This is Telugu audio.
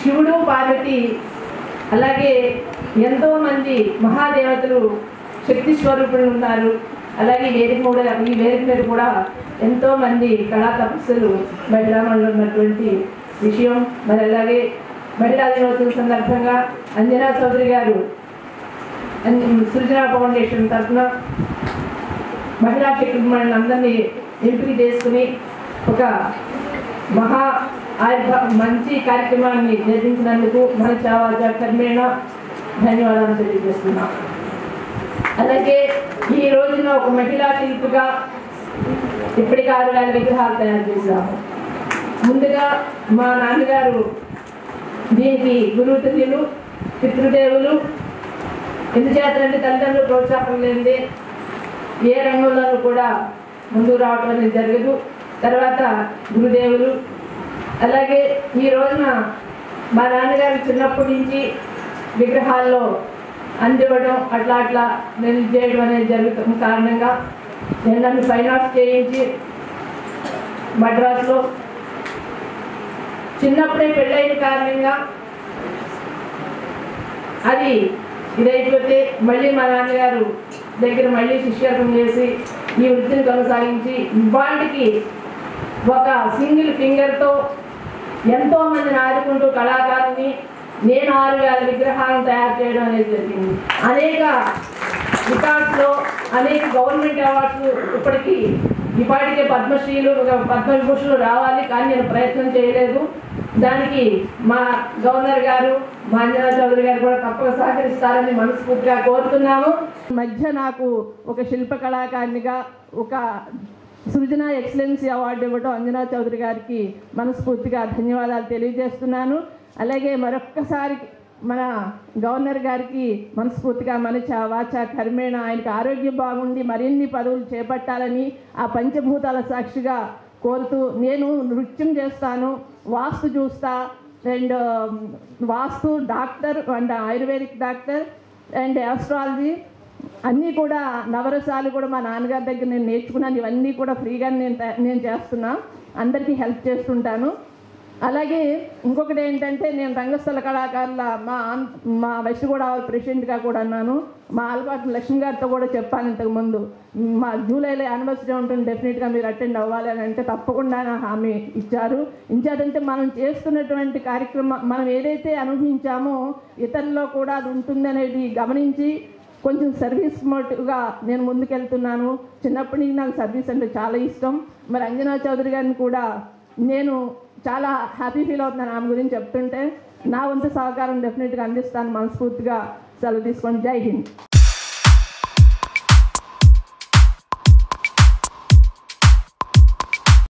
శివుడు పార్వతి అలాగే ఎంతోమంది మహాదేవతలు శక్తి స్వరూపులు ఉన్నారు. అలాగే వేదిక కూడా ఈ వేదిక మీద కూడా ఎంతోమంది కళా తపస్సులు బయటరామంలో ఉన్నటువంటి విషయం. మరి అలాగే మహిళా దినోత్సవం సందర్భంగా అంజనా చౌదరి గారు సృజనా ఫౌండేషన్ తరఫున మహిళా శక్తి మనల్ని అందరినీ ఎంపిక చేసుకుని ఒక మహా మంచి కార్యక్రమాన్ని నిర్వహించినందుకు మన చావాజ కర్మేణ ధన్యవాదాలు తెలియజేస్తున్నాం. అలాగే ఈ రోజున ఒక మహిళా శిల్పిగా ఇప్పటికి ఆరు వేల విగ్రహాలు తయారు చేశాము ముందుగా మా నాన్నగారు దీనికి గురుతులు పితృదేవులు ఎందుచేతంటే తల్లిదండ్రులు ప్రోత్సాహం లేనిది ఏ రంగంలోనూ కూడా ముందుకు రావటం అనేది జరగదు. తర్వాత గురుదేవులు అలాగే ఈ రోజున మా నాన్నగారు చిన్నప్పటి నుంచి విగ్రహాల్లో అందివ్వడం అట్లా అట్లా నేను చేయడం అనేది జరుగుతున్న కారణంగా నేను నన్ను ఫైన్ ఆర్ట్స్ చేయించి మద్రాసులో చిన్నప్పుడే పెళ్ళైన కారణంగా అది ఇదైపోతే మళ్ళీ మా నాన్నగారు దగ్గర మళ్ళీ శిష్యత్వం చేసి ఈ వృత్తిని కొనసాగించి ఇవాళకి ఒక సింగిల్ ఫింగర్తో ఎంతో మందిని ఆదుకుంటూ కళాకారుని నేను ఆరు వేల విగ్రహాలను తయారు చేయడం అనేది జరిగింది. అనేక రికార్డ్స్లో అనేక గవర్నమెంట్ అవార్డ్స్ ఇప్పటికీ ఇప్పటికే పద్మశ్రీలు ఒక పద్మవిభూషణలు రావాలి కానీ నేను ప్రయత్నం చేయలేదు. దానికి మా గవర్నర్ గారు మా అంజనా చౌదరి గారు కూడా తప్పక సహకరిస్తారని మనస్ఫూర్తిగా కోరుతున్నాము. మధ్య నాకు ఒక శిల్ప కళాకారునిగా ఒక సృజన ఎక్సలెన్సీ అవార్డు ఇవ్వడం అంజనా చౌదరి గారికి మనస్ఫూర్తిగా ధన్యవాదాలు తెలియజేస్తున్నాను. అలాగే మరొక్కసారి మన గవర్నర్ గారికి మనస్ఫూర్తిగా మనచ వాచ కర్మేణ ఆయనకు ఆరోగ్యం బాగుండి మరిన్ని పదవులు చేపట్టాలని ఆ పంచభూతాల సాక్షిగా కోరుతూ నేను నృత్యం చేస్తాను వాస్తు చూస్తా and vastu doctor and ayurvedic doctor and astrology అన్నీ కూడా నవరసాలు కూడా మా నాన్నగారి దగ్గర నేను నేర్చుకున్నాను. ఇవన్నీ కూడా ఫ్రీగా నేను నేను చేస్తున్నా. అందరికీ హెల్ప్ చేస్తుంటాను. అలాగే ఇంకొకటి ఏంటంటే నేను రంగస్థల కళాకారుల మా మా వెస్ట్ గోదావరి ప్రెసిడెంట్గా కూడా అన్నాను మా అలవాటు లక్ష్మి గారితో కూడా చెప్పాను ఇంతకుముందు మా జూలైలో యానివర్సరీ ఉంటుంది. డెఫినెట్గా మీరు అటెండ్ అవ్వాలి అని అంటే తప్పకుండా నా హామీ ఇచ్చారు. ఇచ్చారంటే మనం చేస్తున్నటువంటి కార్యక్రమం మనం ఏదైతే అనుభవించామో ఇతరుల్లో కూడా అది ఉంటుందనేది గమనించి కొంచెం సర్వీస్ మోటివ్గా నేను ముందుకెళ్తున్నాను. చిన్నప్పటి నుంచి నాకు సర్వీస్ అంటే చాలా ఇష్టం. మరి అంజనా చౌదరి గారిని కూడా నేను చాలా హ్యాపీ ఫీల్ అవుతున్నాను ఆమె గురించి చెప్తుంటే. నా వంతు సహకారం డెఫినెట్గా అందిస్తాను మనస్ఫూర్తిగా సెలవు తీసుకొని జై హింద్.